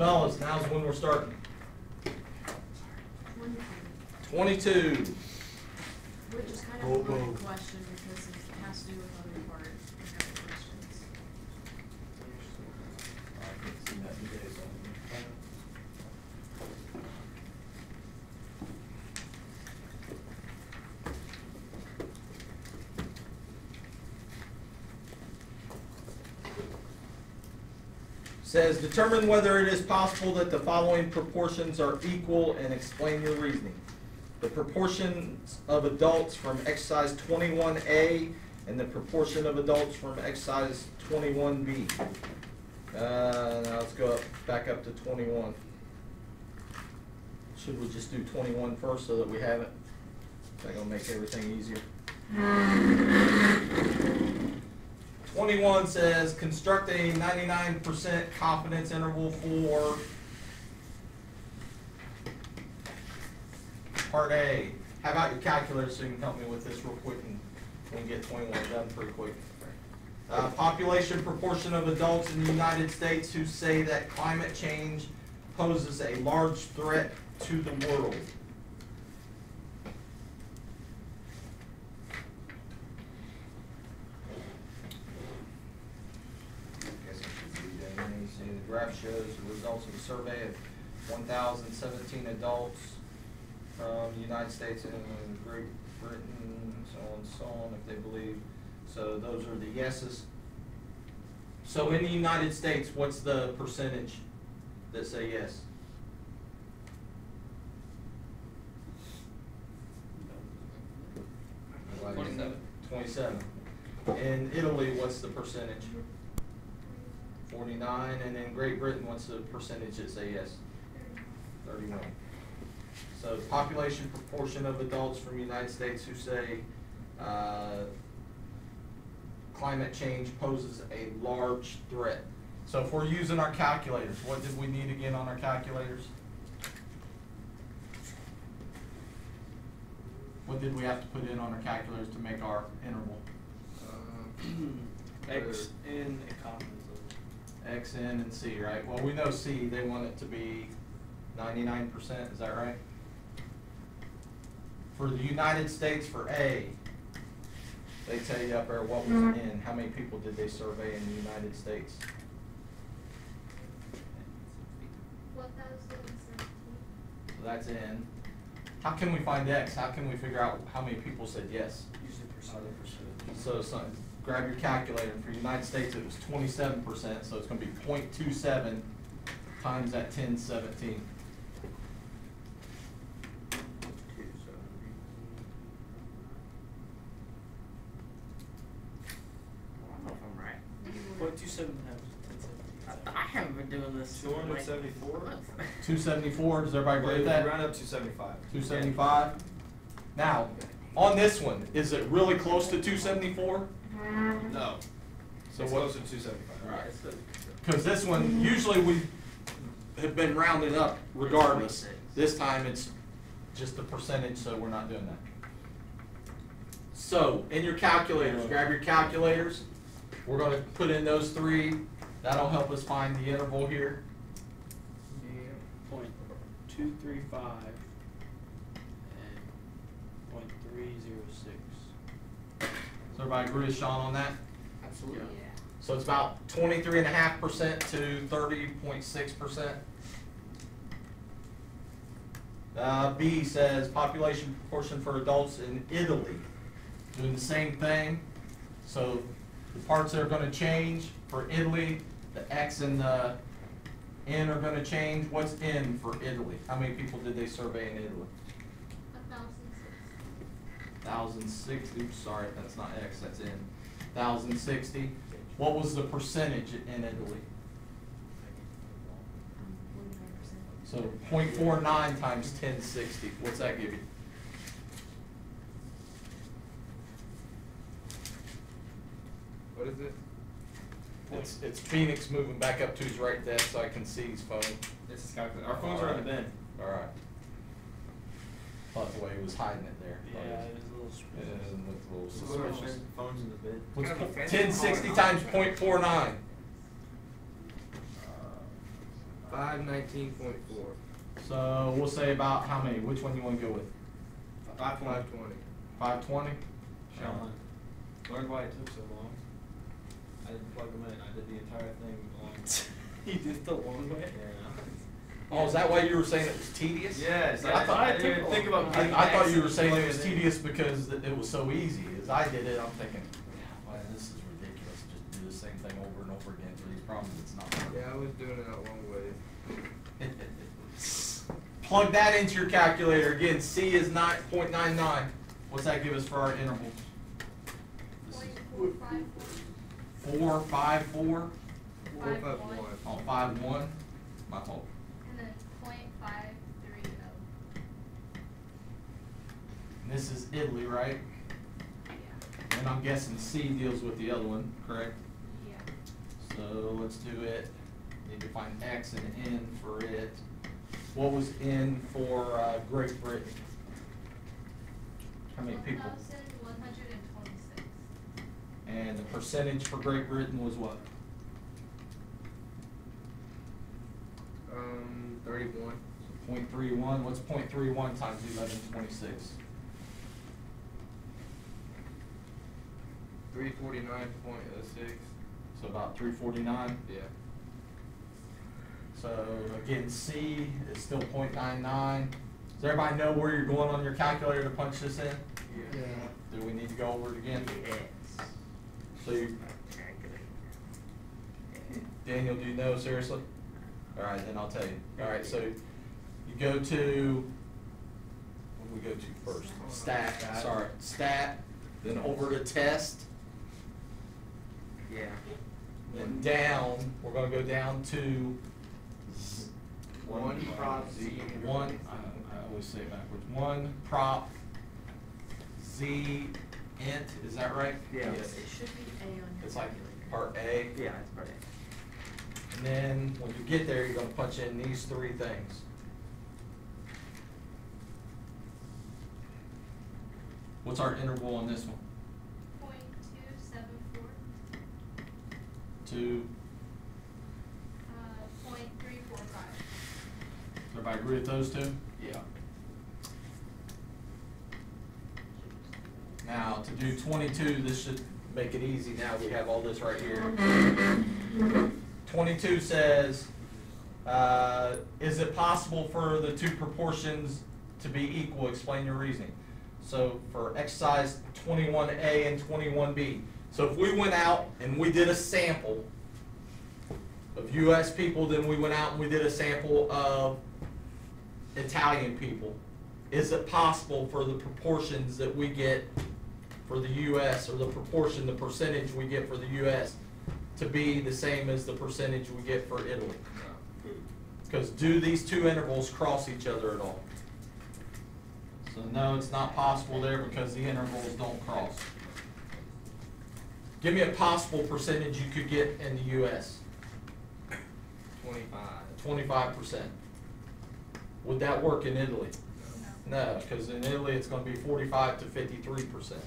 Fellas, now's when we're starting. Twenty-two. Which is kind Whoa, of a whoa. loaded question because it has to do with other part of the questions. Says, determine whether it is possible that the following proportions are equal and explain your reasoning. The proportions of adults from exercise twenty-one A and the proportion of adults from exercise twenty-one B. Uh, now let's go up, back up to twenty-one. Should we just do 21 first so that we have it? Is that gonna make everything easier? Twenty-one says, construct a ninety-nine percent confidence interval for part A. How about your calculator so you can help me with this real quick and we can get twenty-one done pretty quick. Uh, population proportion of adults in the United States who say that climate change poses a large threat to the world. Guess I should read that. And you see the graph shows the results of a survey of one thousand seventeen adults from the United States and Great Britain, so on and so on, if they believe. So those are the yeses. So in the United States, what's the percentage that say yes? Twenty-seven. Twenty-seven. In Italy, what's the percentage? Forty-nine, and in Great Britain, what's the percentage that say yes? Thirty-one. So population proportion of adults from the United States who say, uh, climate change poses a large threat. So if we're using our calculators, what did we need again on our calculators? What did we have to put in on our calculators to make our interval? X in level. X, N, and C, right? Well, we know C, they want it to be ninety-nine percent, is that right? For the United States, for A, they tell you up there what was mm-hmm. in, how many people did they survey in the United States? One thousand seventeen. So that's in. How can we find X? How can we figure out how many people said yes? Usually percent. So, so, grab your calculator, for the United States, it was twenty-seven percent, so it's gonna be 0.27 times that ten seventeen. I don't know if I'm right. Point two seven times ten seventeen. I, I haven't been doing this. Two hundred like, seventy-four? months. Two seventy-four, does everybody agree with that? Round up to seventy-five. Two seventy-five? Now, on this one, is it really close to two seventy-four? No. So It's what- closer to two seventy-five. Alright, Cause this one, usually we have been rounding up regardless. This time it's just the percentage, so we're not doing that. So, in your calculators, grab your calculators. We're gonna put in those three. That'll help us find the interval here. Point two three five and point three zero six. So everybody agree with Sean on that? Absolutely. So it's about twenty-three and a half percent to thirty point six percent. Uh, B says population proportion for adults in Italy, doing the same thing. So the parts that are gonna change for Italy, the X and the N are gonna change. What's N for Italy? How many people did they survey in Italy? A thousand six. Thousand sixty, oops, sorry, that's not X, that's N. Thousand sixty. What was the percentage in Italy? So 0.49 times ten sixty, what's that give you? What is it? It's, it's Phoenix moving back up to his right desk so I can see his phone. This is calculated. Our phones are in the bin. Alright. Thought the way he was hiding it there. Yeah, was- is a little It suspicious. is, looked a little Just put our suspicious. Phones in the bin. What's Kind of a fancy ten sixty call. times 0.49? Five uh, Five nineteen point four. So we'll say about how many? Which one you wanna go with? Five twenty. Five twenty. Five twenty? Sean, uh, learned why it took so long. I didn't plug them in, I did the entire thing along. You did the long way? Oh, is that why you were saying it was tedious? Yes, I I, thought- I didn't think about. I, I thought you were saying it was tedious because it it was so easy. As I did it, I'm thinking, yeah, well, this is ridiculous. Just do the same thing over and over again for these problems. It's not hard. Yeah, I was doing it that long way. Plug that into your calculator. Again, C is nine point nine nine. What's that give us for our intervals? This Point is four five four, Four, five, four, Four, Five, five, one. one. oh, five, one. My fault. and then point five three oh. And this is Italy, right? Yeah, And I'm guessing C deals with the other one, correct? yeah. So let's do it. Need to find X and N for it. What was N for uh, Great Britain? How many people? One thousand one hundred and twenty-six. And the percentage for Great Britain was what? Um, thirty-one. Point three one. What's point three one times eleven twenty-six? Three forty-nine point oh six. So about three forty-nine. Yeah. So again, C is still 0.99. Does everybody know where you're going on your calculator to punch this in? Yeah. Do we need to go over it again? Yes. So you, Daniel, do you know seriously? Alright, then I'll tell you. Alright, so you go to, what do we go to first? Stat, Stat. sorry, stat, then over to test, Yeah. then down, we're gonna go down to One prop Z. one, I, I always say it backwards, one prop Z int, is that right? Yeah. It should be A on your It's like part A. Yeah, it's part A. And then when you get there, you're gonna punch in these three things. What's our interval on this one? Point two seven four, Two, uh, point three four five. does everybody agree with those two? Yeah. Now, to do twenty-two, this should make it easy now, we have all this right here. Twenty-two says, uh, is it possible for the two proportions to be equal? Explain your reasoning. So for exercise twenty-one A and twenty-one B. So if we went out and we did a sample of US people, then we went out and we did a sample of Italian people. Is it possible for the proportions that we get for the US, or the proportion, the percentage we get for the US, to be the same as the percentage we get for Italy? Because do these two intervals cross each other at all? So no, it's not possible there because the intervals don't cross. Give me a possible percentage you could get in the US, Twenty-five. twenty-five percent. Would that work in Italy? No. No, because in Italy, it's gonna be forty-five to fifty-three percent.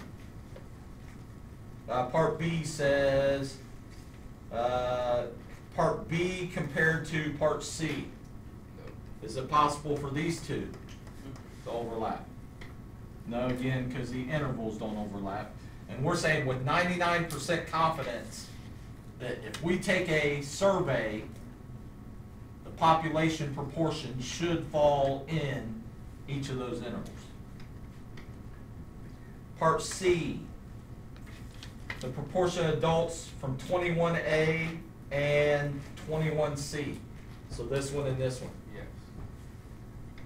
Uh, part B says, uh, part B compared to part C. No. Is it possible for these two to overlap? No, again, because the intervals don't overlap. And we're saying with ninety-nine percent confidence that if we take a survey, the population proportion should fall in each of those intervals. Part C, the proportion of adults from twenty-one A and twenty-one C. So this one and this one. Yes.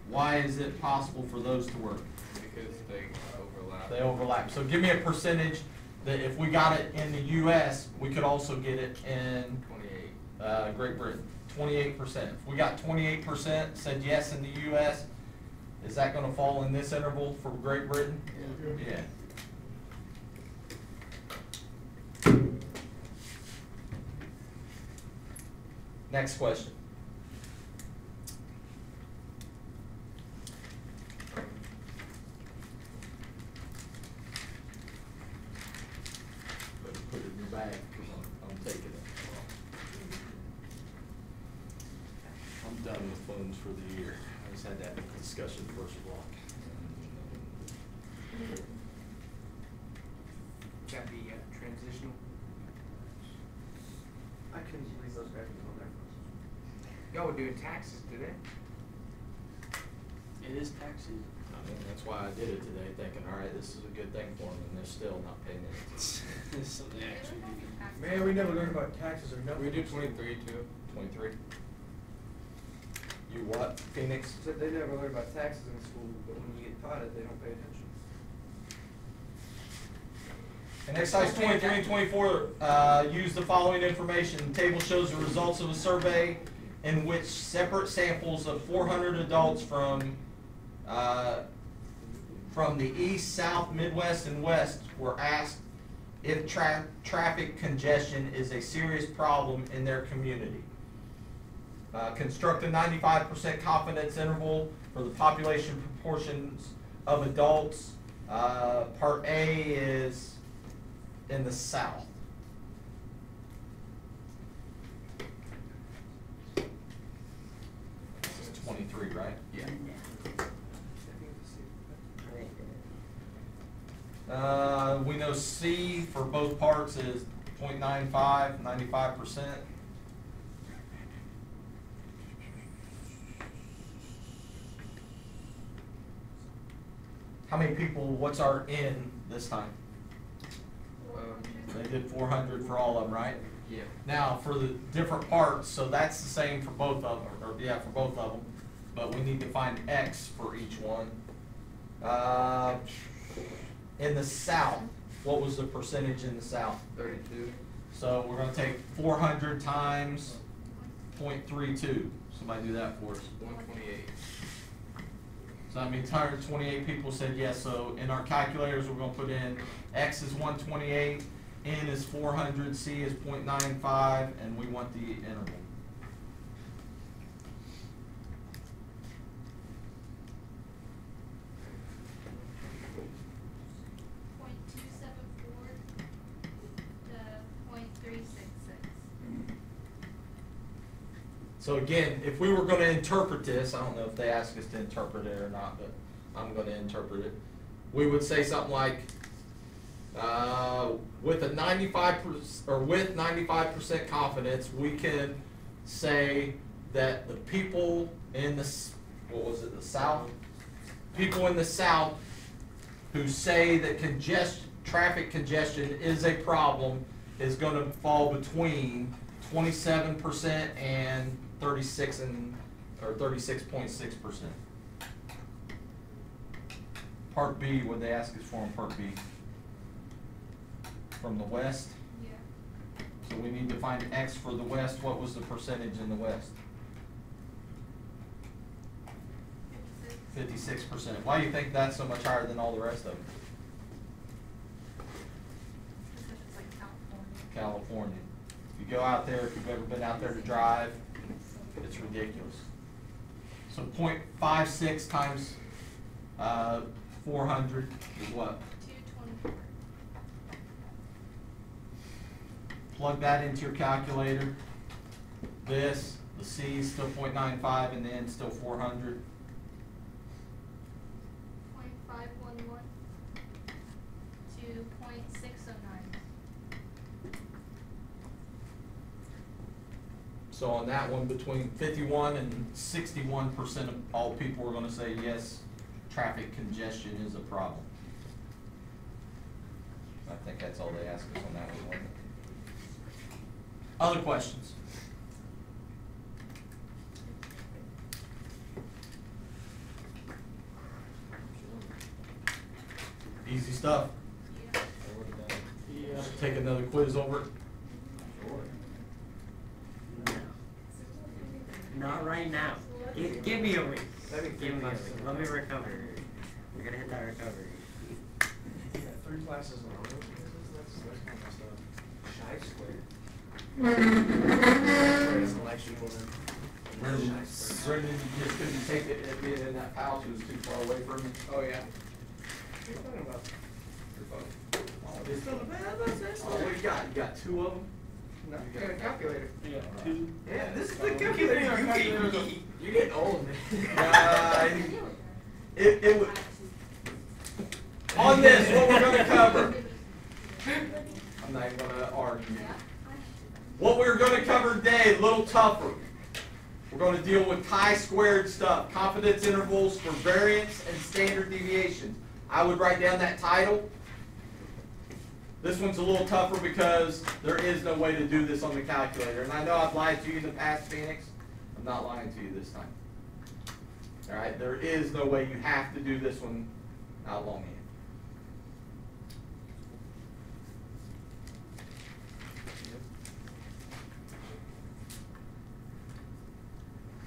Why is it possible for those to work? Because they. They overlap. So give me a percentage that if we got it in the US, we could also get it in, uh, Great Britain. Twenty-eight percent. If we got twenty-eight percent said yes in the US, is that gonna fall in this interval for Great Britain? Yeah. Next question. Better put it in your bag, cause I'm, I'm taking it. I'm done with funds for the year. I just had that discussion first block. Gotta be uh, transitional. I couldn't believe those guys were on there. Y'all were doing taxes today? It is tax season. I mean, that's why I did it today, thinking, all right, this is a good thing for them, and they're still not paying it. It's something actually. Man, we never learned about taxes or nothing. We do twenty-three too. Twenty-three. You what, Phoenix? Said they never learned about taxes in school, but when you get taught it, they don't pay attention. In exercise twenty-three and twenty-four, uh, use the following information. The table shows the results of a survey in which separate samples of four hundred adults from, uh, from the east, south, midwest, and west were asked if tra- traffic congestion is a serious problem in their community. Uh, construct a ninety-five percent confidence interval for the population proportions of adults. Uh, part A is in the south. This is twenty-three, right? Uh, we know C for both parts is 0.95, 95 percent. How many people, what's our N this time? They did four hundred for all of them, right? Yeah. Now, for the different parts, so that's the same for both of them, or, yeah, for both of them, but we need to find X for each one. Uh, in the south, what was the percentage in the south? Thirty-two. So we're gonna take four hundred times 0.32. Somebody do that for us. One twenty-eight. So that means hundred twenty-eight people said yes, so in our calculators, we're gonna put in X is one twenty-eight, N is four hundred, C is 0.95, and we want the interval. Point two seven four to point three six six. So again, if we were gonna interpret this, I don't know if they asked us to interpret it or not, but I'm gonna interpret it. We would say something like, uh, with a ninety-five per, or with ninety-five percent confidence, we can say that the people in the, what was it, the south? People in the south who say that congestion, traffic congestion is a problem is gonna fall between twenty-seven percent and thirty-six and, or thirty-six point six percent. Part B, what they ask us for in part B? From the west, Yeah. so we need to find X for the west, what was the percentage in the west? Fifty-six. Fifty-six percent, why do you think that's so much higher than all the rest of them? Like California. California. If you go out there, if you've ever been out there to drive, it's ridiculous. So 0.56 times uh, 400 is what? 224. Plug that into your calculator. This, the C is still 0.95 and the N still 400. So on that one, between fifty-one and sixty-one percent of all people are gonna say, yes, traffic congestion is a problem. I think that's all they asked us on that one. Other questions? Easy stuff. Yeah. Yeah. Take another quiz over it. Not right now. Give, give me a week. That'd be Give me a week. Let me recover. We're gonna hit that recovery. You got three classes in a row. That's, that's kind of stuff. Shy square. It's electrical then. Brendan, Shy square. Brendan, just couldn't take it, it being in that pouch, it was too far away from me. Oh, yeah. What are you talking about? Your phone. Oh, It's still the bad, that's it. Oh, what got? You got two of them? No, you got a calculator. Yeah, two. Yeah, this is the calculator you gave me. You're getting old, man. Uh, it, it would, on this, what we're gonna cover. I'm not even gonna argue. What we're gonna cover today, a little tougher. We're gonna deal with chi-squared stuff, confidence intervals for variance and standard deviations. I would write down that title. This one's a little tougher because there is no way to do this on the calculator. And I know I've lied to you in the past, Phoenix. I'm not lying to you this time. All right, there is no way you have to do this one out longhand.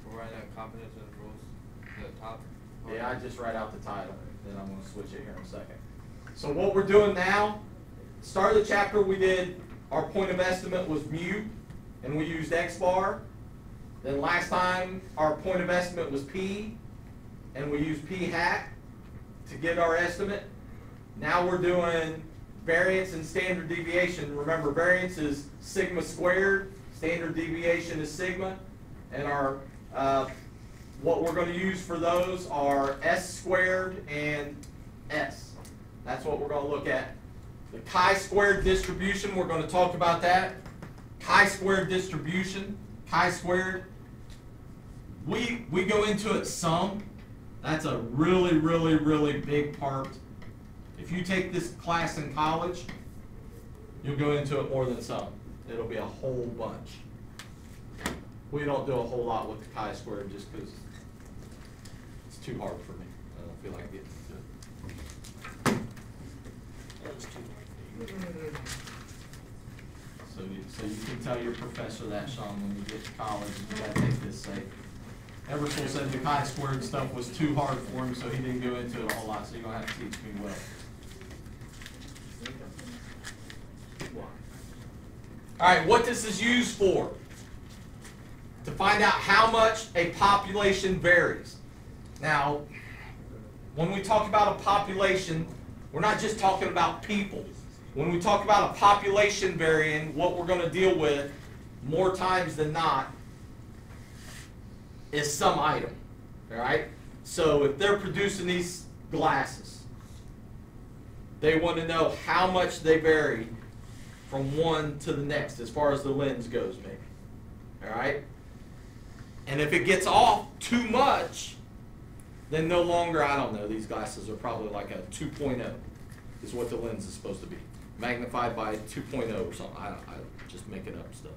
We'll write out confidence intervals, the top. Yeah, I just write out the title, then I'm gonna switch it here in a second. So what we're doing now, start of the chapter, we did, our point of estimate was mu, and we used X bar. Then last time, our point of estimate was P, and we used P hat to get our estimate. Now we're doing variance and standard deviation. Remember, variance is sigma squared, standard deviation is sigma, and our, uh, what we're gonna use for those are S squared and S. That's what we're gonna look at. The chi-squared distribution, we're gonna talk about that. Chi-squared distribution, chi-squared. We, we go into it some. That's a really, really, really big part. If you take this class in college, you'll go into it more than some. It'll be a whole bunch. We don't do a whole lot with the chi-squared just because it's too hard for me. I don't feel like getting into it. So you, so you can tell your professor that, Sean, when you get to college, you gotta take this safe. Ebersole said the chi-squared stuff was too hard for him, so he didn't go into it a whole lot, so you're gonna have to teach me well. Alright, what this is used for? To find out how much a population varies. Now, when we talk about a population, we're not just talking about people. When we talk about a population varying, what we're going to deal with more times than not is some item. All right? So if they're producing these glasses, they want to know how much they vary from one to the next as far as the lens goes, maybe. All right? And if it gets off too much, then no longer, I don't know, these glasses are probably like a 2.0 is what the lens is supposed to be. Magnified by 2.0 or something. I I just making up stuff.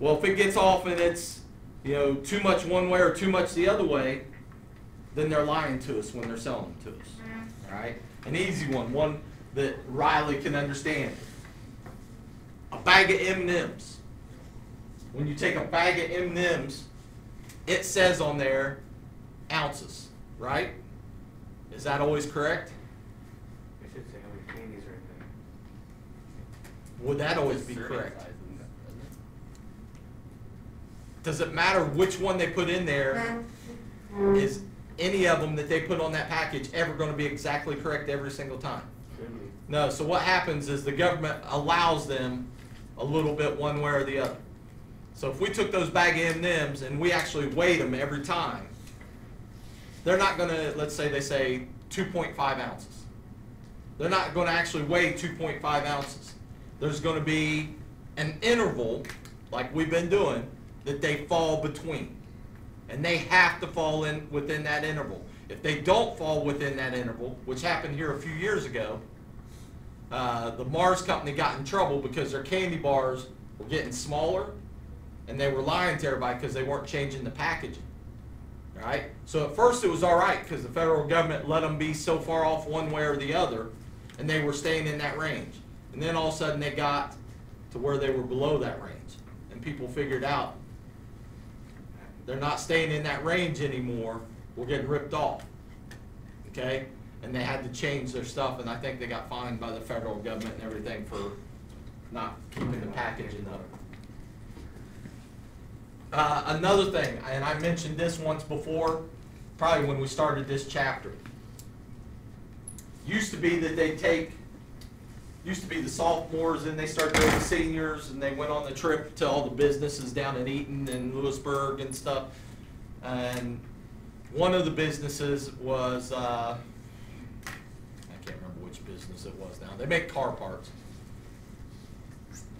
Well, if it gets off and it's, you know, too much one way or too much the other way, then they're lying to us when they're selling them to us. All right? An easy one, one that Riley can understand. A bag of M&Ms. When you take a bag of M&Ms, it says on there ounces, right? Is that always correct? I should say how many candies are in there. Would that always be correct? Does it matter which one they put in there? Is any of them that they put on that package ever going to be exactly correct every single time? No, so what happens is the government allows them a little bit one way or the other. So if we took those bag of M&Ms and we actually weighed them every time, they're not gonna, let's say they say two point five ounces. They're not gonna actually weigh two point five ounces. There's gonna be an interval, like we've been doing, that they fall between. And they have to fall in within that interval. If they don't fall within that interval, which happened here a few years ago, uh, the Mars company got in trouble because their candy bars were getting smaller, and they were lying to everybody because they weren't changing the packaging. All right. So at first it was all right because the federal government let them be so far off one way or the other, and they were staying in that range. And then all of a sudden they got to where they were below that range, and people figured out they're not staying in that range anymore. We're getting ripped off. Okay? And they had to change their stuff, and I think they got fined by the federal government and everything for not keeping the packaging up. Uh, another thing, and I mentioned this once before, probably when we started this chapter. Used to be that they take, used to be the sophomores, and they started doing the seniors, and they went on the trip to all the businesses down in Eaton and Lewisburg and stuff. And one of the businesses was, uh, I can't remember which business it was now. They make car parts.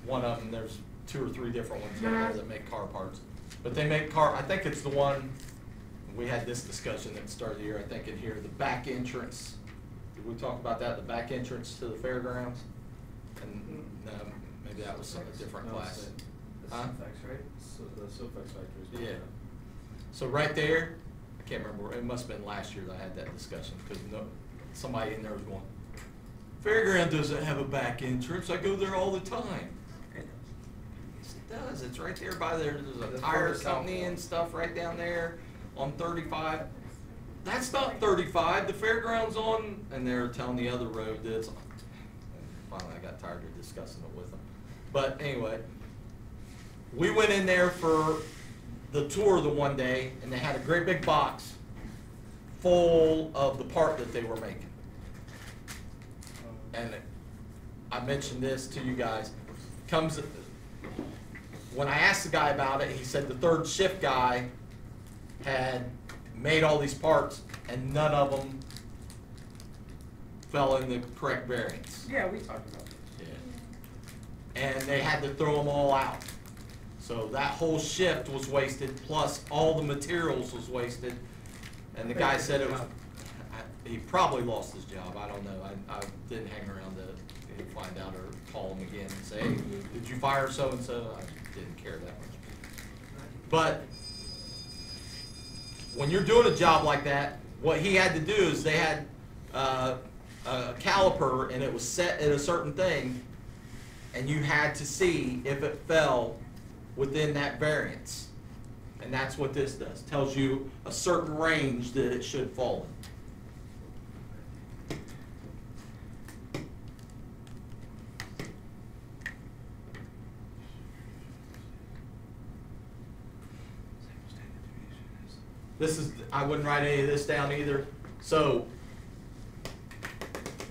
One of them, there's two or three different ones out there that make car parts. But they make car, I think it's the one, we had this discussion at the start of the year, I think in here, the back entrance. Did we talk about that, the back entrance to the fairgrounds? And, um, maybe that was some a different No, class. it's the- The Huh? Syntax, right? So the Sofx factory is. Yeah. So right there, I can't remember, it must have been last year that I had that discussion, because no, somebody in there was going, Fairground doesn't have a back entrance, I go there all the time. Yes, it does, it's right there by there, there's a That's tire where south company and stuff right down there on thirty-five. That's not thirty-five, the fairground's on, and they're telling the other road that's, and finally I got tired of discussing it with them. But anyway, we went in there for the tour the one day, and they had a great big box full of the part that they were making. And I mentioned this to you guys, comes, when I asked the guy about it, he said the third shift guy had made all these parts, and none of them fell in the correct variance. Yeah, we talked about that. Yeah. And they had to throw them all out. So that whole shift was wasted, plus all the materials was wasted. And the guy said it was, I- he probably lost his job, I don't know, I, I didn't hang around to to find out or call him again and say, hey, did you fire so-and-so? I didn't care that much. But when you're doing a job like that, what he had to do is they had uh, a caliper and it was set at a certain thing, and you had to see if it fell within that variance. And that's what this does, tells you a certain range that it should fall in. This is, I wouldn't write any of this down either. So,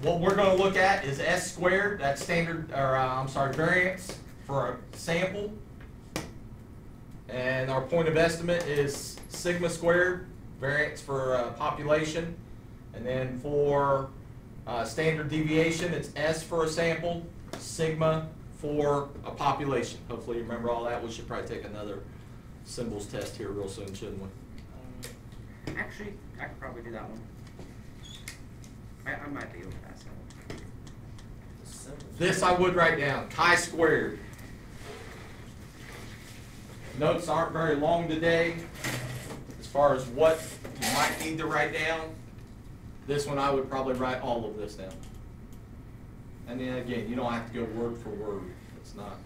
what we're gonna look at is S squared, that's standard, or, uh, I'm sorry, variance for a sample. And our point of estimate is sigma squared, variance for, uh, population. And then for, uh, standard deviation, it's S for a sample, sigma for a population. Hopefully you remember all that. We should probably take another symbols test here real soon, shouldn't we? Actually, I could probably do that one. I, I might be able to pass that one. This I would write down, chi squared. Notes aren't very long today, as far as what you might need to write down. This one, I would probably write all of this down. And then again, you don't have to go word for word, it's not.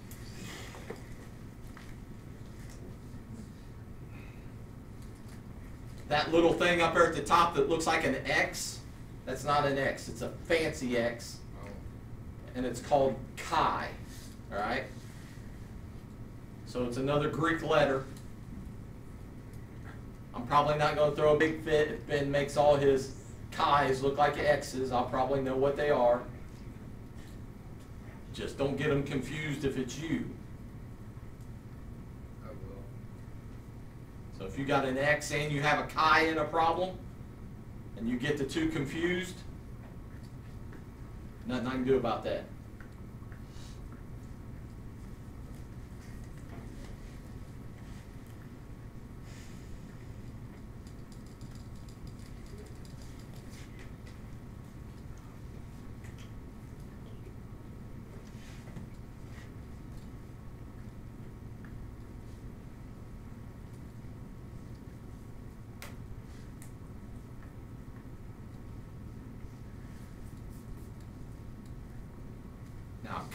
That little thing up there at the top that looks like an X, that's not an X, it's a fancy X oh. and it's called chi, all right? So it's another Greek letter. I'm probably not gonna throw a big fit if Ben makes all his chi's look like X's, I'll probably know what they are. Just don't get them confused if it's you. I will. So if you got an X and you have a chi in a problem, and you get the two confused, nothing I can do about that.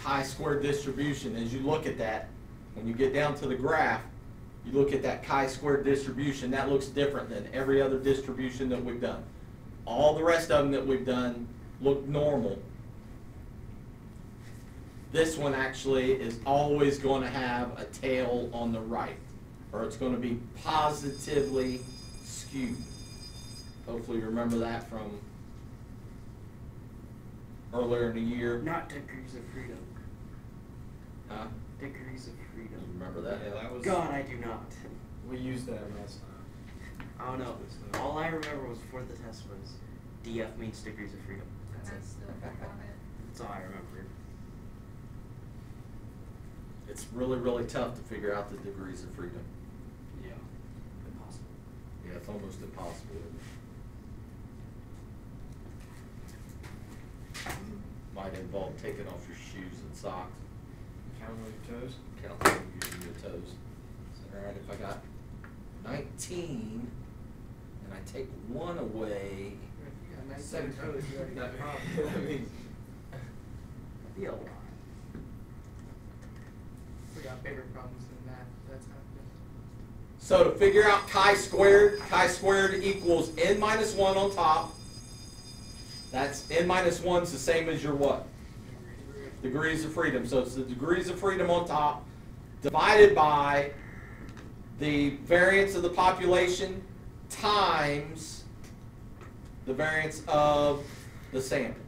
Now, chi-square distribution, as you look at that, when you get down to the graph, you look at that chi-squared distribution, that looks different than every other distribution that we've done. All the rest of them that we've done look normal. This one actually is always gonna have a tail on the right, or it's gonna be positively skewed. Hopefully you remember that from earlier in the year. Not degrees of freedom. Huh? Degrees of You freedom. remember that? Yeah, that was. God, I do not. We used that last time. I don't know. all I remember was before the test was DF means degrees of freedom. That's That's it. it. That's all I remember. It's really, really tough to figure out the degrees of freedom. Yeah. Impossible. Yeah, it's almost impossible. Might involve taking off your shoes and socks, Count on your toes. counting using your toes. Is that alright if I got nineteen and I take one away? Seven toes, you already got a problem. That means- That'd be a lot. We got bigger problems than that, that's happening. So to figure out chi squared, chi squared equals n minus one on top. That's n 1 is the same as your what? Degrees of freedom. So it's the degrees of freedom on top divided by the variance of the population times the variance of the sample.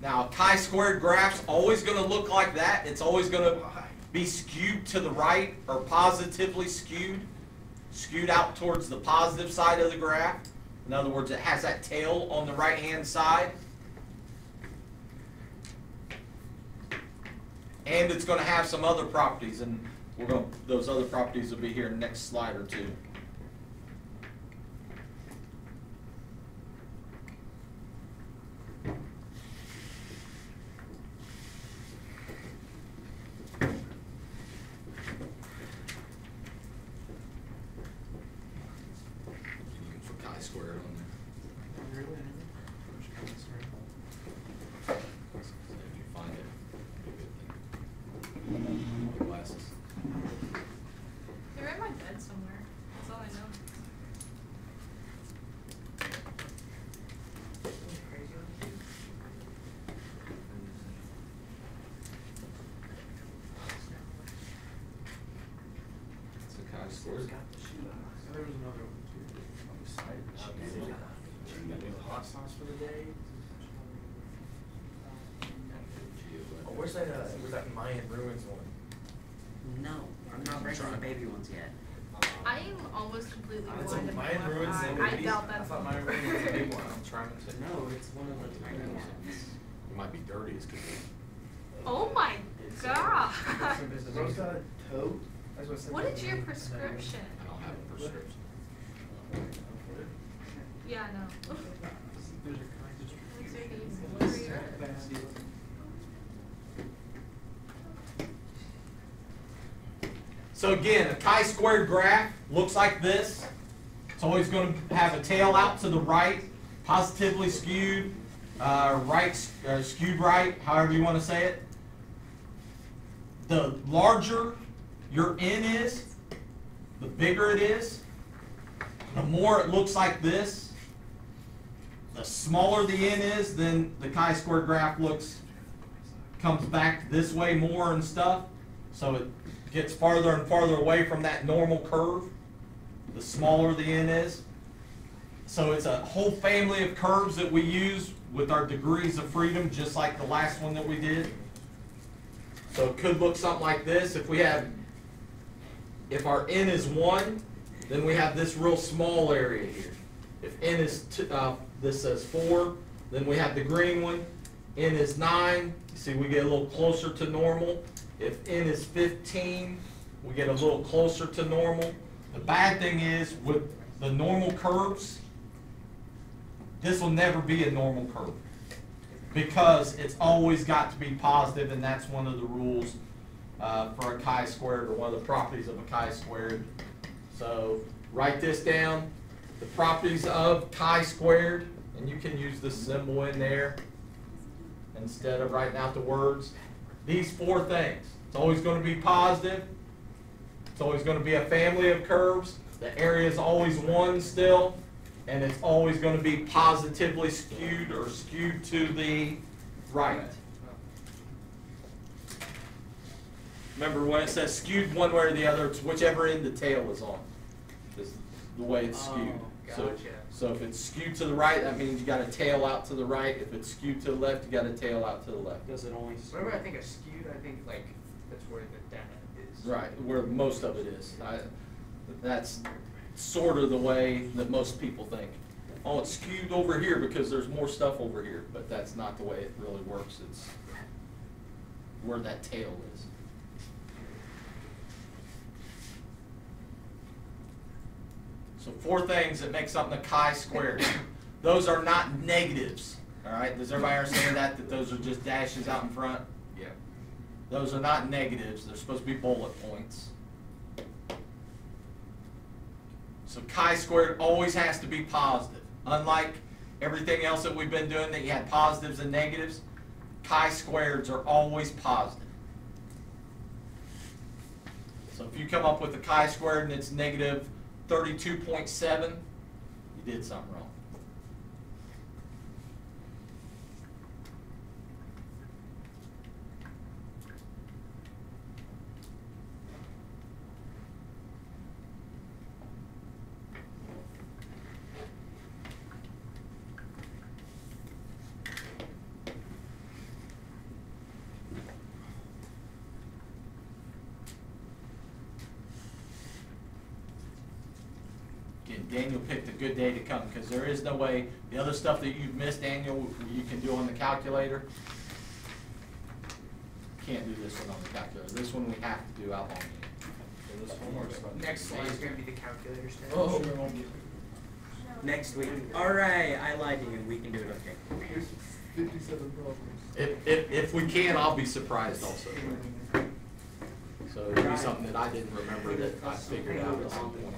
Now, chi-squared graph's always gonna look like that. It's always gonna be skewed to the right or positively skewed, skewed out towards the positive side of the graph. In other words, it has that tail on the right-hand side. And it's gonna have some other properties, and we're gonna, those other properties will be here in the next slide or two. You can put chi-squared on there. If you find it, be a good thing. Glasses. They're in my bed somewhere. That's all I know. It's a chi-squared. There was another one too. On the side. Chicken, got the hot sauce for the day. Oh, where's that, uh, where's that Mayan ruins one? No, I'm not bringing the baby ones yet. I am almost completely Uh, it's blind a Mayan left ruins eye. I babies? doubt I that's. thought Mayan ruins was a big one, I'm trying to. Say. No, it's one of the tiny ones. It might be dirty, it's good. Oh my god. Rose got a toad? That's what it said. What is your prescription? I don't have a prescription. Yeah, I know. Those are kinds of- Looks like he's very good. So again, a chi-squared graph looks like this. It's always going to have a tail out to the right, positively skewed, uh, right, uh, skewed right, however you want to say it. The larger your n is, the bigger it is. The more it looks like this. The smaller the n is, then the chi-square graph looks comes back this way more and stuff. So it gets farther and farther away from that normal curve, the smaller the n is. So it's a whole family of curves that we use with our degrees of freedom, just like the last one that we did. So it could look something like this. If we have, if our n is one, then we have this real small area here. If n is, two, uh, this says four, then we have the green one. n is nine, you see we get a little closer to normal. If n is fifteen, we get a little closer to normal. The bad thing is with the normal curves, this will never be a normal curve. Because it's always got to be positive, and that's one of the rules uh, for a chi-squared, or one of the properties of a chi-squared. So write this down, the properties of chi-squared, and you can use the symbol in there instead of writing out the words. These four things. It's always going to be positive. It's always going to be a family of curves. The area is always one still. And it's always going to be positively skewed or skewed to the right. Remember when it says skewed one way or the other, it's whichever end the tail is on. Is the way it's oh, skewed. Oh, So- gotcha. So if it's skewed to the right, that means you got a tail out to the right. If it's skewed to the left, you got a tail out to the left. Does it only? Whenever I think of skewed, I think like that's where the data is. Right, where most of it is. I, that's sort of the way that most people think. Oh, it's skewed over here because there's more stuff over here, but that's not the way it really works. It's where that tail is. So four things that make something a chi-squared. Those are not negatives, all right? Does everybody understand that, that those are just dashes out in front? Yeah. Those are not negatives, they're supposed to be bullet points. So chi-squared always has to be positive. Unlike everything else that we've been doing that you had positives and negatives, chi-squareds are always positive. So if you come up with a chi-squared and it's negative thirty-two point seven, you did something wrong. Again, Daniel picked a good day to come, because there is no way, the other stuff that you've missed, Daniel, you can do on the calculator. Can't do this one on the calculator, this one we have to do out on So this homework's about. Next slide's gonna be the calculator stuff. Oh. oh. Next week. Alright, I lied to you, we can do it, okay. Fifty-seven problems. If, if, if we can, I'll be surprised also. So it'll be something that I didn't remember that I figured out at some point.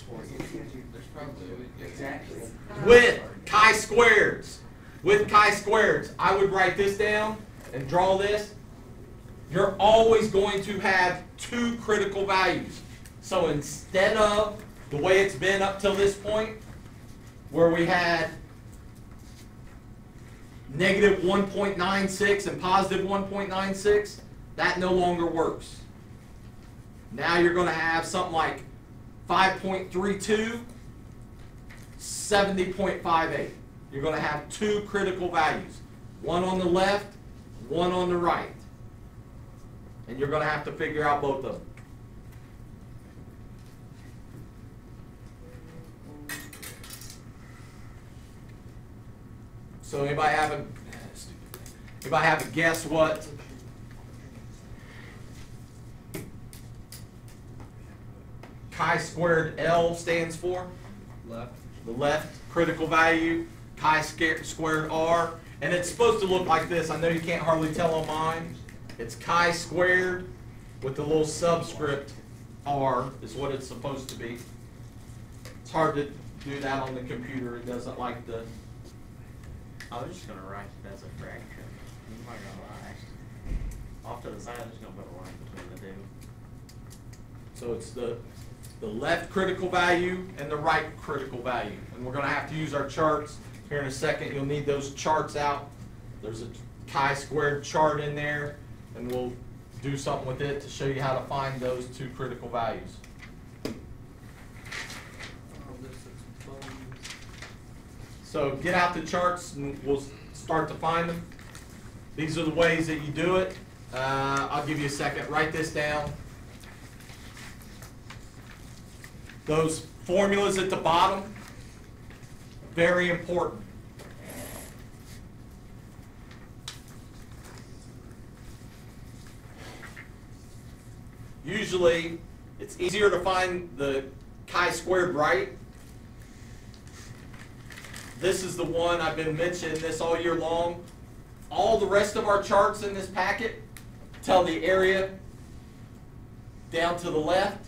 For you. Exactly. With with chi-squareds, I would write this down and draw this. You're always going to have two critical values. So instead of the way it's been up till this point, where we had negative one point nine six and positive one point nine six, that no longer works. Now you're gonna have something like 5.32, 70.58. You're gonna have two critical values, one on the left, one on the right. And you're gonna have to figure out both of them. So anybody have a, anybody have a guess what chi-squared L stands for? Left. The left critical value, chi-squared R, and it's supposed to look like this. I know you can't hardly tell on mine. It's chi-squared with the little subscript R is what it's supposed to be. It's hard to do that on the computer. It doesn't like the, I was just gonna write it as a fraction. I'm not gonna lie. Off to the side, I'm just gonna put a line between the two. So it's the, the left critical value and the right critical value. And we're gonna have to use our charts. Here in a second, you'll need those charts out. There's a chi-squared chart in there, and we'll do something with it to show you how to find those two critical values. So get out the charts and we'll start to find them. These are the ways that you do it. Uh, I'll give you a second, write this down. Those formulas at the bottom, very important. Usually, it's easier to find the chi-squared right this is the one, I've been mentioning this all year long. All the rest of our charts in this packet tell the area down to the left.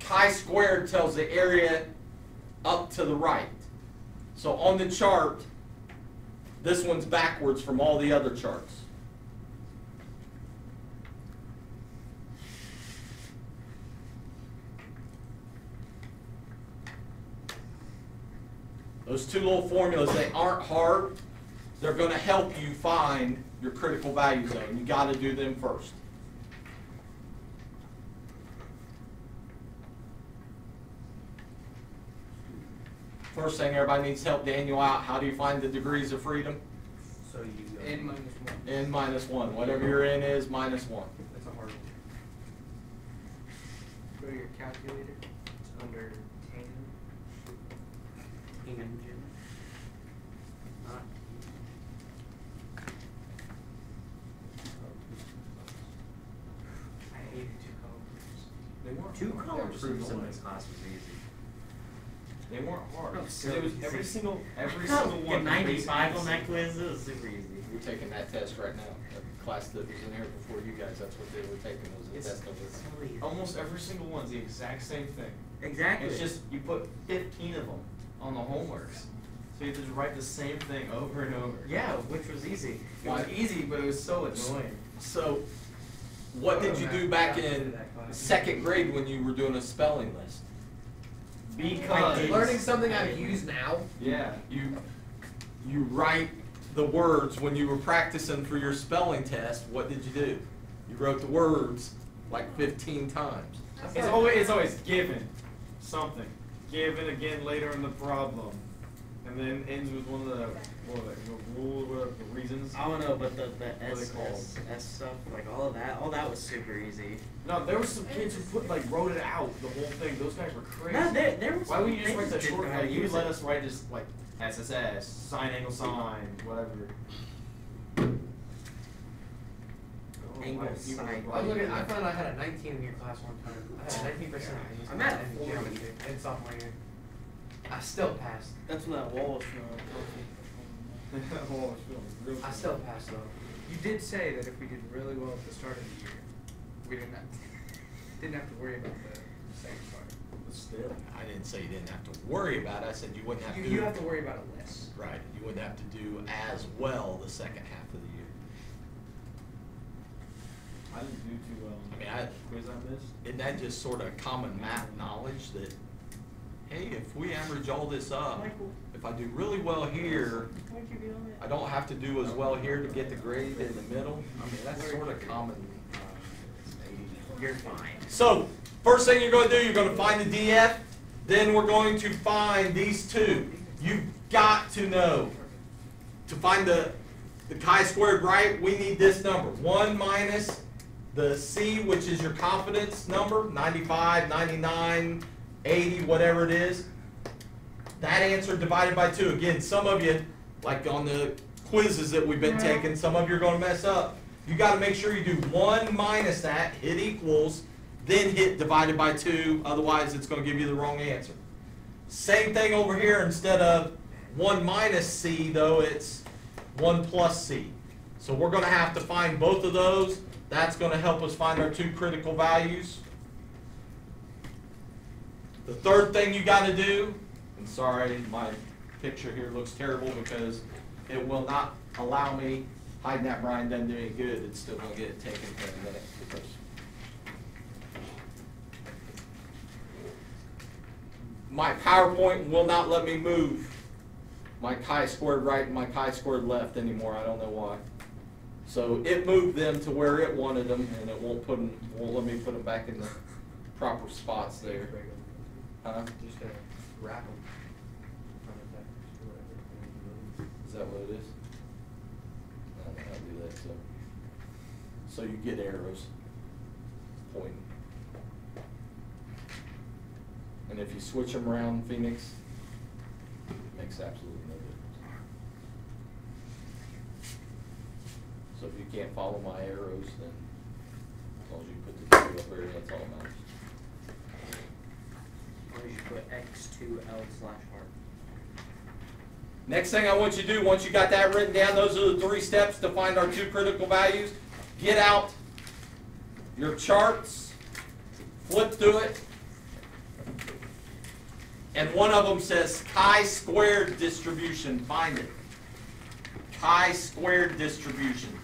Chi-squared tells the area up to the right. So on the chart, this one's backwards from all the other charts. Those two little formulas, they aren't hard. They're going to help you find your critical value zone. You got to do them first. First thing, everybody needs help. Daniel out. How do you find the degrees of freedom? So you go. N minus one. N minus one. Whatever your N is, minus one. That's a hard one. Go to your calculator. It's under tan. And not. I hated two colors. Two column proofs in this class was easy. They weren't hard. Oh, 'Cause so it was every single, every single one. was ninety-five basically on that quiz, it was super easy. We're taking that test right now. The class that was in here before you guys, that's what they were taking, was a It's test of it. So. Almost every single one's the exact same thing. Exactly. It's just, you put fifteen of them on the homeworks. So you just write the same thing over and over. Yeah, which was easy. It was Why? easy, but it was so annoying. So, what did you do back in second grade when you were doing a spelling list? Because. Learning something I use now. Yeah. You, you write the words, when you were practicing for your spelling test, what did you do? You wrote the words like fifteen times. It's always, it's always given something. Given again later in the problem. And then ends with one of the, what are they, the rule, whatever, the reasons. I don't know, but the, the S, called? S, S stuff, like all of that, all that was super easy. No, there were some kids who put, like, wrote it out, the whole thing. Those guys were crazy. No, there, there was. Why would you just write the short, know like, you let it. us write just, like, SSS, sine angle, sine whatever. Oh, Angle, why people I was. I found I had a nineteen in your class one time. I had nineteen percent. I'm at a in 40. geometry in sophomore year. I still passed. That's when that wall was showing. It's feeling real I still passed though. You did say that if we did really well at the start of the year, we didn't have, didn't have to worry about the second part. But still. I didn't say you didn't have to worry about it, I said you wouldn't have to. You, you have to worry about it less. Right, you wouldn't have to do as well the second half of the year. I didn't do too well I on mean, the I- quiz I missed. Isn't that just sort of common math knowledge that, hey, if we average all this up, if I do really well here, Why'd you be on it? I don't have to do as well here to get the grade in the middle? I mean, that's sort of common. Uh, you're fine. So, first thing you're gonna do, you're gonna find the DF, then we're going to find these two. You've got to know, to find the, the chi-squared right, we need this number, one minus the C, which is your confidence number, 95, 99, 80, whatever it is. That answer divided by two. Again, some of you, like on the quizzes that we've been taking, some of you are gonna mess up. You gotta make sure you do one minus that, hit equals, then hit divided by two, otherwise it's gonna give you the wrong answer. Same thing over here, instead of one minus C though, it's one plus C. So we're gonna have to find both of those. That's gonna help us find our two critical values. The third thing you gotta do, and sorry, my picture here looks terrible because it will not allow me, hiding that Brian doesn't do any good, it's still gonna get it taken for a minute. My PowerPoint will not let me move my chi-squared right and my chi-squared left anymore, I don't know why. So it moved them to where it wanted them and it won't put them, won't let me put them back in the proper spots there. Huh? Just gotta wrap them. Is that what it is? I don't know how to do that, so. So you get arrows pointing. And if you switch them around, Phoenix, it makes absolutely no difference. So if you can't follow my arrows, then as long as you put the two up there, that's all that matters. Next thing I want you to do, once you got that written down, those are the three steps to find our two critical values. Get out your charts, flip through it, and one of them says chi-squared distribution. Find it. Chi-squared distribution.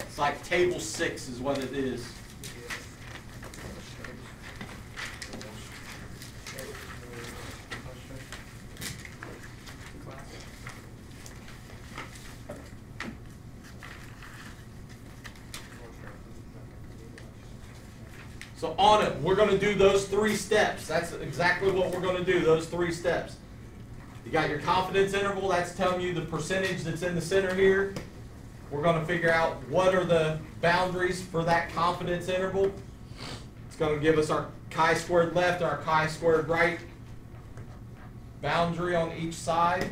It's like table six is what it is. So on it, we're gonna do those three steps. That's exactly what we're gonna do, those three steps. You got your confidence interval, that's telling you the percentage that's in the center here. We're gonna figure out what are the boundaries for that confidence interval. It's gonna give us our chi squared left our chi squared right boundary on each side.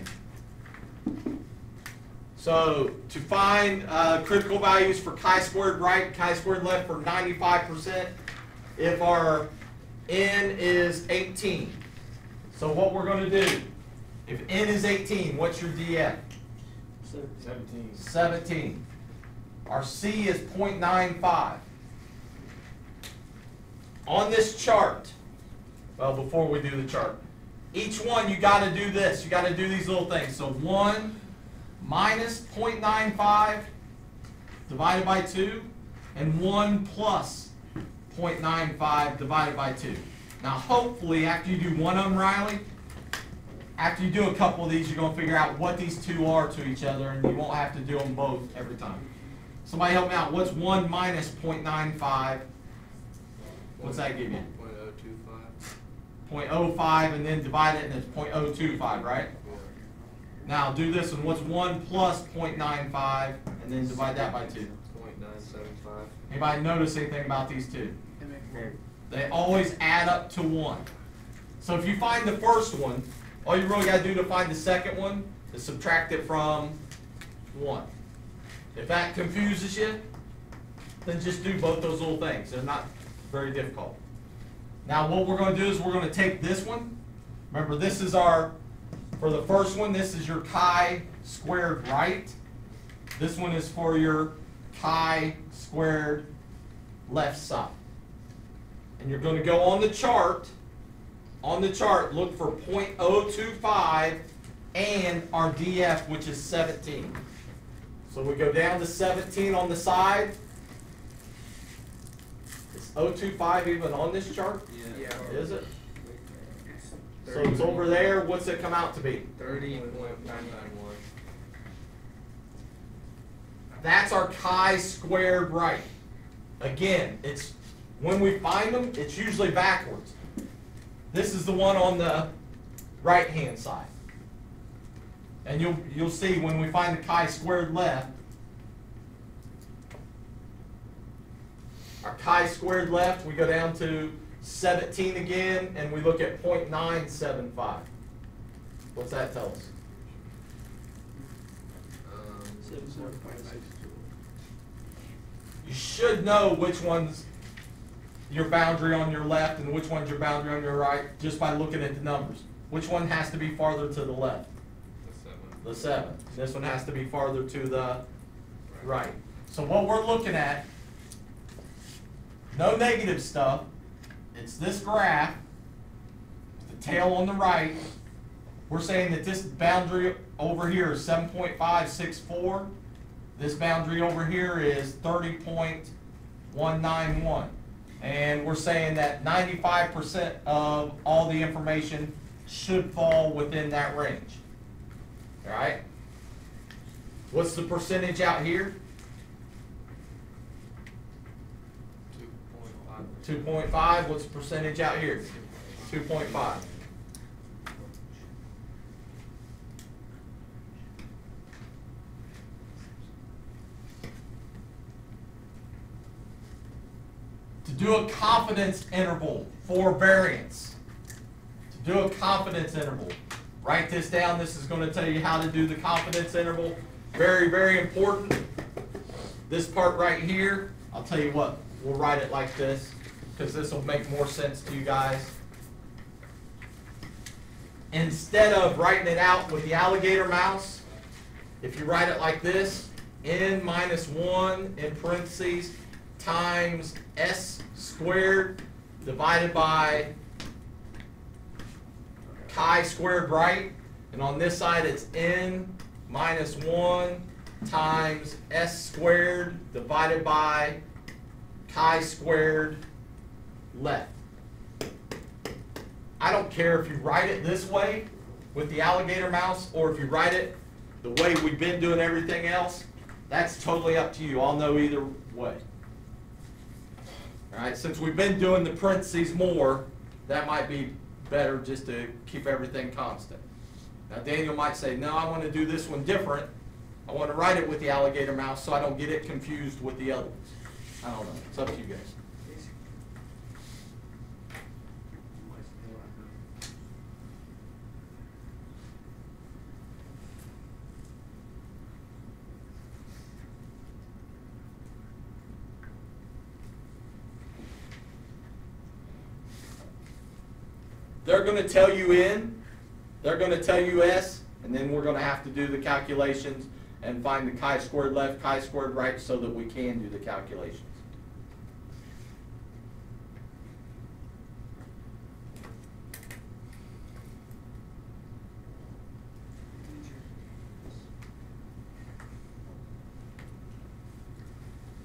So to find uh, critical values for chi squared right, chi squared left for 95%, if our n is 18. So what we're going to do, if n is 18, what's your df? Seventeen. 17. Our c is 0.95. On this chart, well, before we do the chart, each one you got to do this. You got to do these little things. So 1 minus 0.95 divided by 2, and 1 plus 0.95 divided by 2. Now, hopefully, after you do one of them, Riley, after you do a couple of these, you're going to figure out what these two are to each other, and you won't have to do them both every time. Somebody help me out. What's 1 minus 0.95? What's that give you? Point oh two five. 0.05 and then divide it and it's 0.025, right? Now do this one. What's 1 plus 0.95 and then divide that by 2? 0.975. Anybody notice anything about these two? They always add up to 1. So if you find the first one, all you really got to do to find the second one is subtract it from 1. If that confuses you, then just do both those little things. They're not very difficult. Now what we're going to do is we're going to take this one. Remember this is our, for the first one, this is your chi squared right. This one is for your chi squared left side. And you're going to go on the chart, on the chart, look for 0.025 and our DF, which is 17. So we go down to 17 on the side. Is 025 even on this chart? Yeah. Is it? So it's over there, what's it come out to be? Thirty point nine nine one. That's our chi squared right. Again, it's, when we find them, it's usually backwards. This is the one on the right-hand side. And you'll, you'll see when we find the chi squared left, our chi squared left, we go down to seventeen again, and we look at 0.975. What's that tell us? Um. You should know which one's your boundary on your left and which one's your boundary on your right just by looking at the numbers. Which one has to be farther to the left? The 7. The 7. This one has to be farther to the right. So what we're looking at, no negative stuff, it's this graph, the tail on the right. We're saying that this boundary over here is 7.564. This boundary over here is 30.191. And we're saying that ninety-five percent of all the information should fall within that range. Alright? What's the percentage out here? Two point five. Two point five, what's the percentage out here? Two point five. To do a confidence interval for variance. To do a confidence interval. Write this down, this is gonna tell you how to do the confidence interval. Very, very important. This part right here, I'll tell you what, we'll write it like this, because this will make more sense to you guys. Instead of writing it out with the alligator mouse, if you write it like this, n minus one in parentheses times s squared divided by chi squared right, and on this side it's n minus one times s squared divided by chi squared left. I don't care if you write it this way with the alligator mouse or if you write it the way we've been doing everything else. That's totally up to you. I'll know either way. All right, since we've been doing the parentheses more, that might be better just to keep everything constant. Now Daniel might say, no, I want to do this one different. I want to write it with the alligator mouse so I don't get it confused with the other ones. I don't know. It's up to you guys. They're gonna tell you in, they're gonna tell you S, and then we're gonna have to do the calculations and find the chi-squared left, chi-squared right, so that we can do the calculations.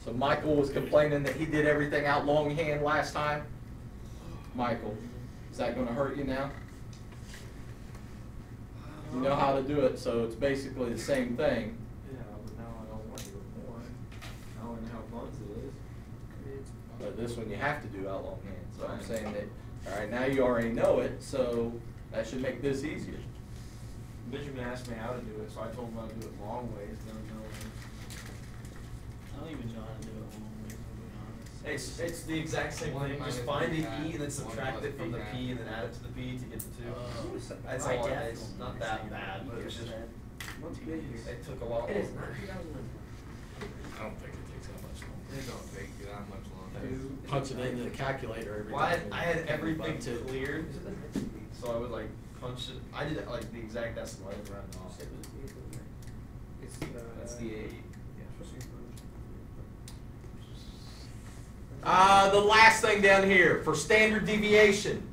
So Michael was complaining that he did everything out longhand last time. Michael, is that gonna hurt you now? You know how to do it, so it's basically the same thing. Yeah, but now I don't want to do it more. I don't know how fun it is. But this one you have to do out longhand, so I'm saying that, all right, now you already know it, so that should make this easier. Benjamin asked me how to do it, so I told him how to do it long ways, no, no. I don't even know how to do it long ways, to be honest. It's, it's the exact same One thing, just find the E and then subtract it from the. P and then add it to the B to get the two. Uh, That's I all, it definitely is. not that bad, but it's just, What's big here? it took a lot. It is longer. I don't think it takes that much longer. It don't take you that much longer. Punch it into the calculator every Well, I had, time. I had everything Button two. cleared, so I would like punch it, I did it like the exact decimal, I didn't round off. It's the. That's the A. Uh, the last thing down here, for standard deviation.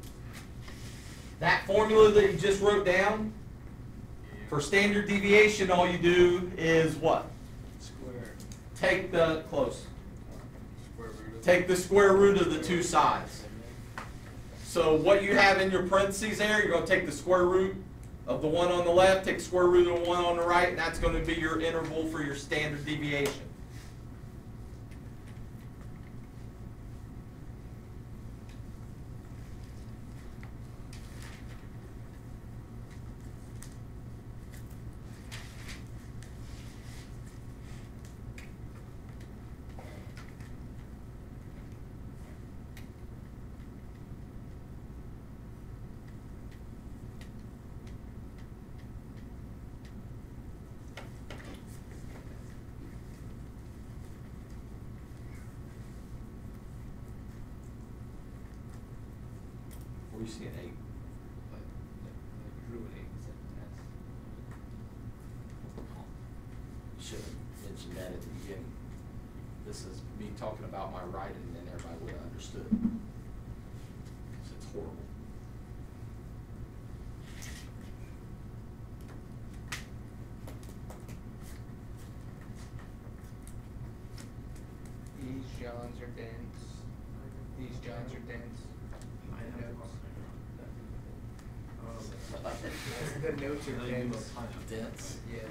That formula that you just wrote down, for standard deviation, all you do is what? Square. Take the, close, Square root take the square root of the two sides. So what you have in your parentheses there, you're gonna take the square root of the one on the left, take the square root of the one on the right, and that's gonna be your interval for your standard deviation. Where you see an eight? Like, like, like drew an eight instead of an S. Should have mentioned that at the beginning. This is me talking about my writing, and everybody would have understood. 'Cause it's horrible. These Johns are dense. These Johns are dense. The notes are dense. Dense. Yes.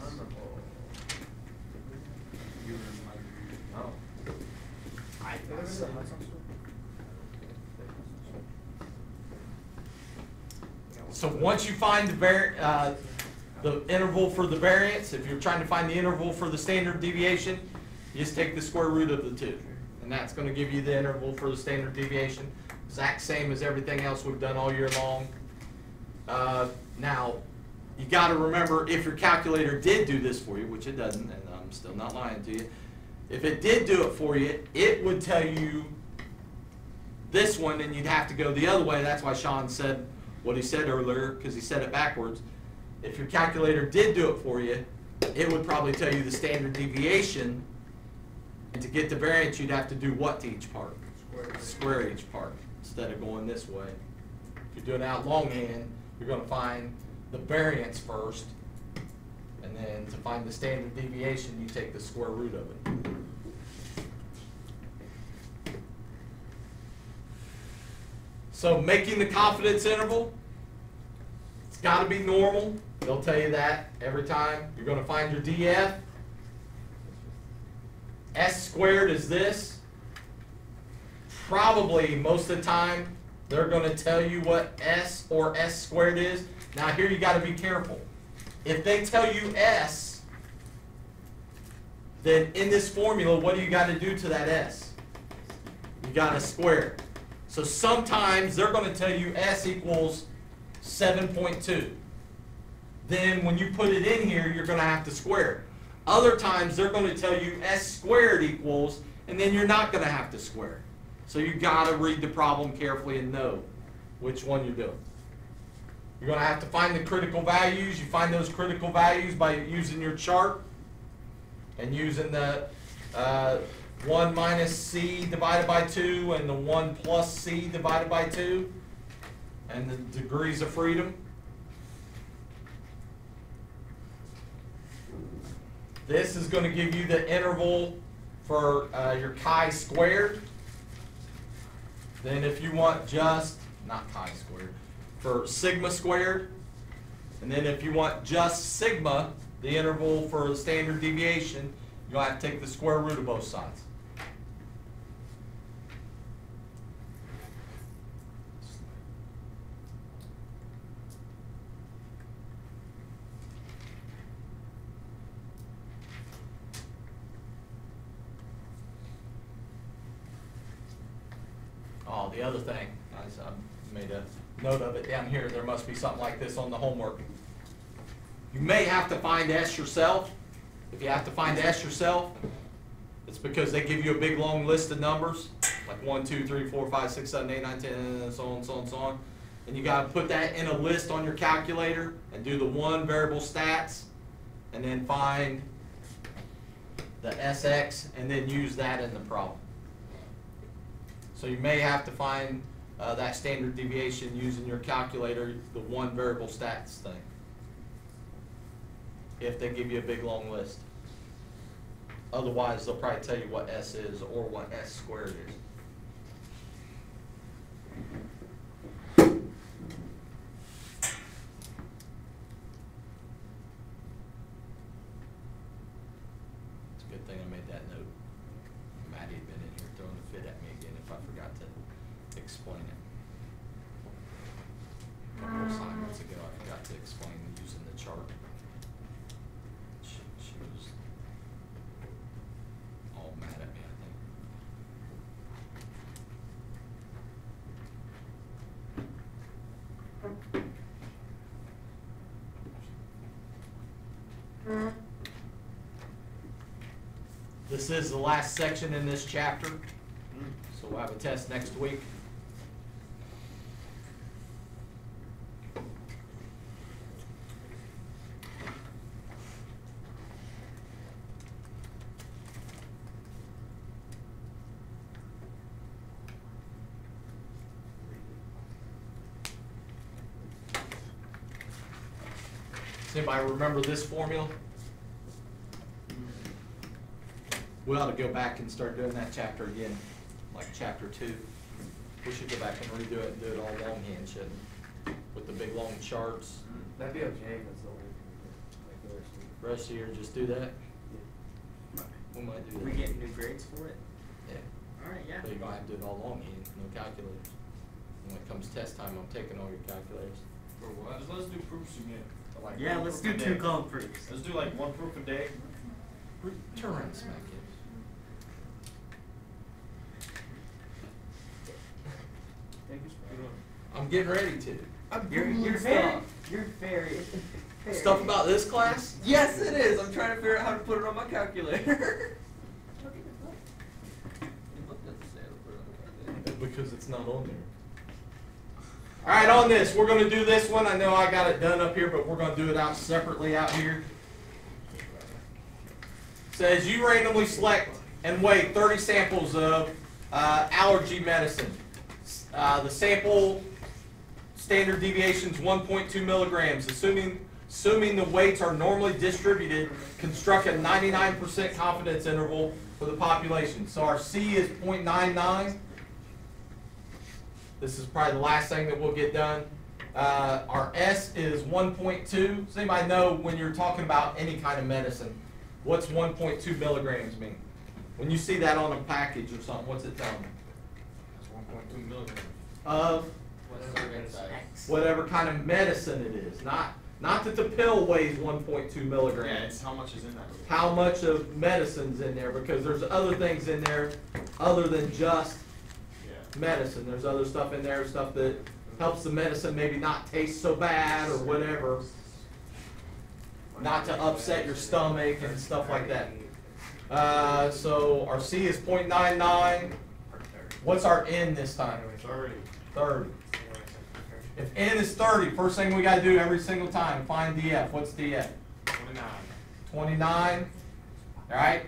Oh. I know. So once you find the var, uh, the interval for the variance, if you're trying to find the interval for the standard deviation, you just take the square root of the two. And that's gonna give you the interval for the standard deviation, exact same as everything else we've done all year long. Uh, now, you gotta remember, if your calculator did do this for you, which it doesn't, and I'm still not lying to you, if it did do it for you, it would tell you this one, and you'd have to go the other way. That's why Sean said what he said earlier, because he said it backwards. If your calculator did do it for you, it would probably tell you the standard deviation. And to get the variance, you'd have to do what to each part? Square. Square each part, instead of going this way. If you're doing it out longhand, you're gonna find the variance first, and then to find the standard deviation, you take the square root of it. So making the confidence interval, it's gotta be normal. They'll tell you that every time. You're gonna find your DF. S squared is this. Probably, most of the time, they're gonna tell you what S or S squared is. Now here you gotta be careful. If they tell you S, then in this formula, what do you gotta do to that S? You gotta square it. So sometimes they're gonna tell you S equals seven point two. Then when you put it in here, you're gonna have to square it. Other times, they're gonna tell you S squared equals, and then you're not gonna have to square. So you've gotta read the problem carefully and know which one you're doing. You're gonna have to find the critical values. You find those critical values by using your chart and using the uh, 1 minus c divided by 2 and the 1 plus c divided by 2 and the degrees of freedom. This is going to give you the interval for uh, your chi-squared. Then if you want just, not chi-squared, for sigma squared. And then if you want just sigma, the interval for the standard deviation, you'll have to take the square root of both sides. Oh, the other thing, I made a note of it down here, there must be something like this on the homework. You may have to find S yourself. If you have to find S yourself, it's because they give you a big, long list of numbers, like one, two, three, four, five, six, seven, eight, nine, ten, and so on, so on, so on. And you gotta put that in a list on your calculator and do the one variable stats, and then find the SX, and then use that in the problem. So you may have to find uh, that standard deviation using your calculator, the one variable stats thing. If they give you a big long list. Otherwise, they'll probably tell you what S is or what S squared is. It's a good thing I made that note. Maddie had been in here throwing a fit at me again if I forgot to explain it. A couple assignments ago, I forgot to explain using the chart. She, she was all mad at me, I think. This is the last section in this chapter, so we'll have a test next week. Anybody remember this formula? We ought to go back and start doing that chapter again, like chapter two. We should go back and redo it and do it all longhand, shouldn't we? With the big long charts. That'd be okay if that's the only we did, like rest of it. Rest of the year, just do that. We might do that. We get new grades for it? Yeah. Alright, yeah. But you're gonna have to do it all longhand, no calculators. When it comes test time, I'm taking all your calculators. For what? Just let's do proofs again. Like Yeah, one let's proof do a two day. column proofs. Let's do like one proof a day. Turn around, smack it. Thank you, I'm getting ready to. You're, you're very, you're very. Stuff about this class? Yes, it is. I'm trying to figure out how to put it on my calculator. Because it's not on there. Alright, on this, we're gonna do this one. I know I got it done up here, but we're gonna do it out separately out here. Says you randomly select and weigh thirty samples of uh, allergy medicine. Uh, the sample standard deviation is one point two milligrams. Assuming, assuming the weights are normally distributed, construct a ninety-nine percent confidence interval for the population. So our C is 0.99. This is probably the last thing that we'll get done. Uh, our S is 1.2. Does anybody know when you're talking about any kind of medicine, what's 1.2 milligrams mean? When you see that on a package or something, what's it telling you? Point two milligrams. Of whatever kind of medicine it is. Not, not that the pill weighs 1.2 Yeah, milligrams. it's how much is in that. How much of medicine's in there, because there's other things in there other than just Yeah. medicine. There's other stuff in there, stuff that helps the medicine maybe not taste so bad or whatever. Not to upset your stomach and stuff like that. Uh, so our C is 0.99. What's our N this time? Thirty. Thirty. If n is 30, first thing we gotta do every single time, find df. What's df? Twenty-nine. 29. Alright?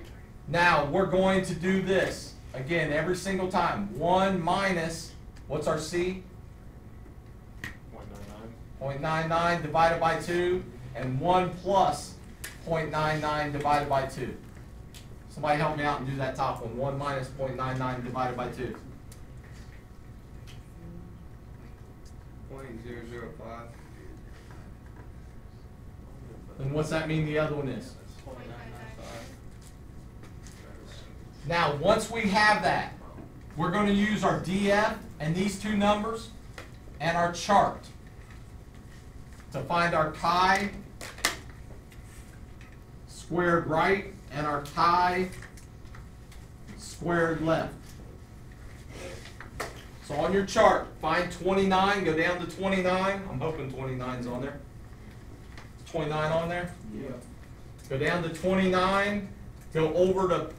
Now, we're going to do this. Again, every single time. 1 minus, what's our c? Point nine nine. 0.99 divided by 2, and 1 plus 0.99 divided by 2. Somebody help me out and do that top one. 1 minus 0.99 divided by 2. Point zero zero five. And what's that mean the other one is? Now, once we have that, we're going to use our DF and these two numbers and our chart to find our chi squared right and our chi squared left. So on your chart, find 29, go down to 29. I'm hoping 29's on there. 29 on there? Yeah. Go down to 29, go over to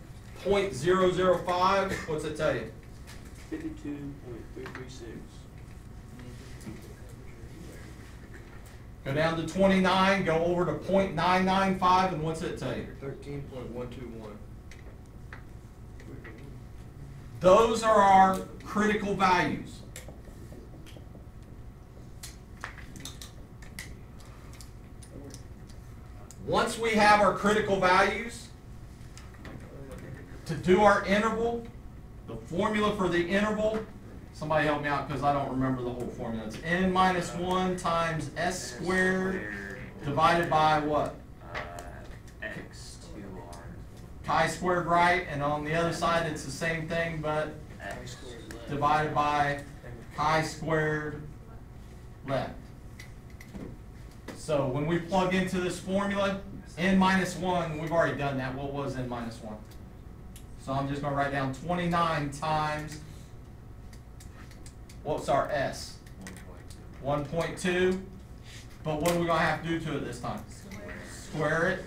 0.005. What's it tell you? 52.336. Go down to 29, go over to 0.995, and what's it tell you? 13.121. Those are our critical values. Once we have our critical values, to do our interval, the formula for the interval, somebody help me out because I don't remember the whole formula. It's n minus one times s squared divided by what? Uh, X. Chi squared right, and on the other side, it's the same thing, but divided by chi squared left. So when we plug into this formula, n minus one, we've already done that, what was n minus one? So I'm just gonna write down twenty-nine times, what's our s? One point two, but what are we gonna have to do to it this time? Square it,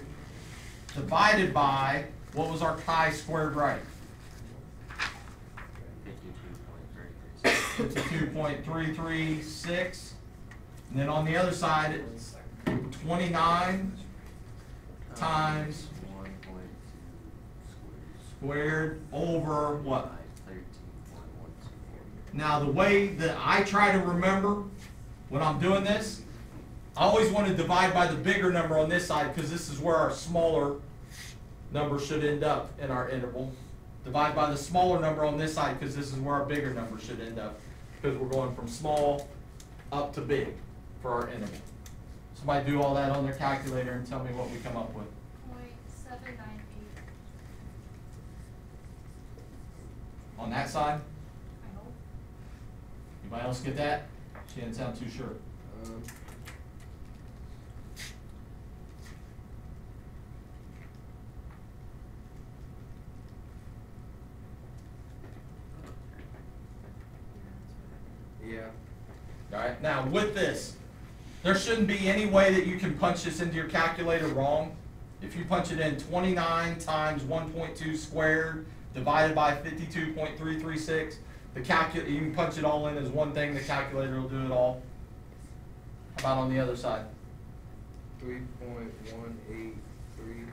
divided by, what was our chi squared right? Fifty-two point three three six. And then on the other side, it's twenty-nine times squared over what? Now, the way that I try to remember when I'm doing this, I always want to divide by the bigger number on this side because this is where our smaller number should end up in our interval. Divide by the smaller number on this side because this is where our bigger number should end up because we're going from small up to big for our interval. Somebody do all that on their calculator and tell me what we come up with. Point seven nine eight. On that side, I hope. anybody else get that? She didn't sound too sure. Um, yeah. Alright, now with this, there shouldn't be any way that you can punch this into your calculator wrong. If you punch it in twenty-nine times one point two squared divided by fifty-two point three three six, the calcul, you can punch it all in as one thing, the calculator will do it all. How about on the other side? Three point one eight three.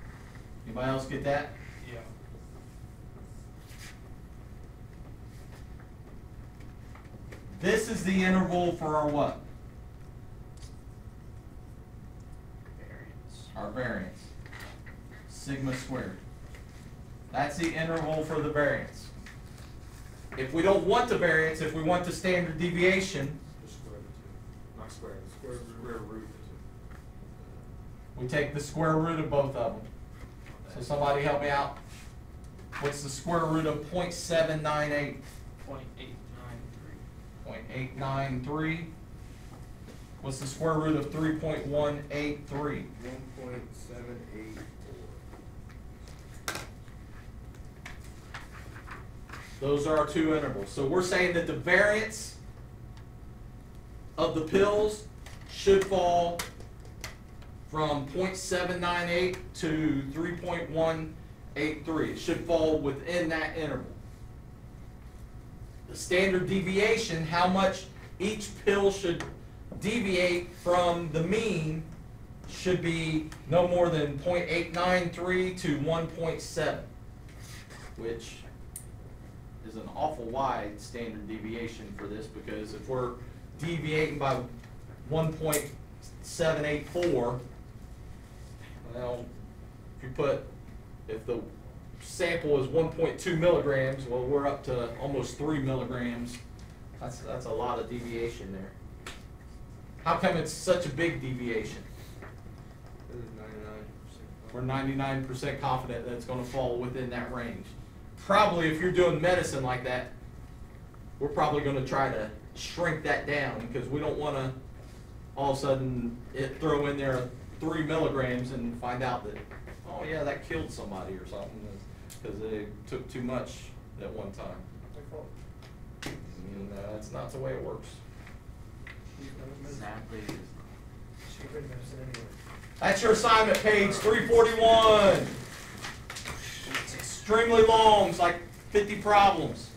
Anybody else get that? This is the interval for our what? Variance. Our variance. Sigma squared. That's the interval for the variance. If we don't want the variance, if we want the standard deviation, the square root, not square, square, square root. We take the square root of both of them. So somebody help me out. What's the square root of 0.798? 0.8. 0.893. What's the square root of 3.183? 1.784. Those are our two intervals. So we're saying that the variance of the pills should fall from 0.798 to 3.183. It should fall within that interval. The standard deviation, how much each pill should deviate from the mean should be no more than 0.893 to one point seven, which is an awful wide standard deviation for this, because if we're deviating by one point seven eight four, well, if you put, if the sample is one point two milligrams, well, we're up to almost three milligrams. That's, that's a lot of deviation there. How come it's such a big deviation? We're ninety-nine percent confident that it's gonna fall within that range. Probably if you're doing medicine like that, we're probably gonna try to shrink that down, because we don't wanna all of a sudden it throw in there three milligrams and find out that, oh yeah, that killed somebody or something, because they took too much at one time. And, uh, that's not the way it works. Exactly. Cheaper medicine anyway. That's your assignment, page three forty-one. It's extremely long, it's like fifty problems.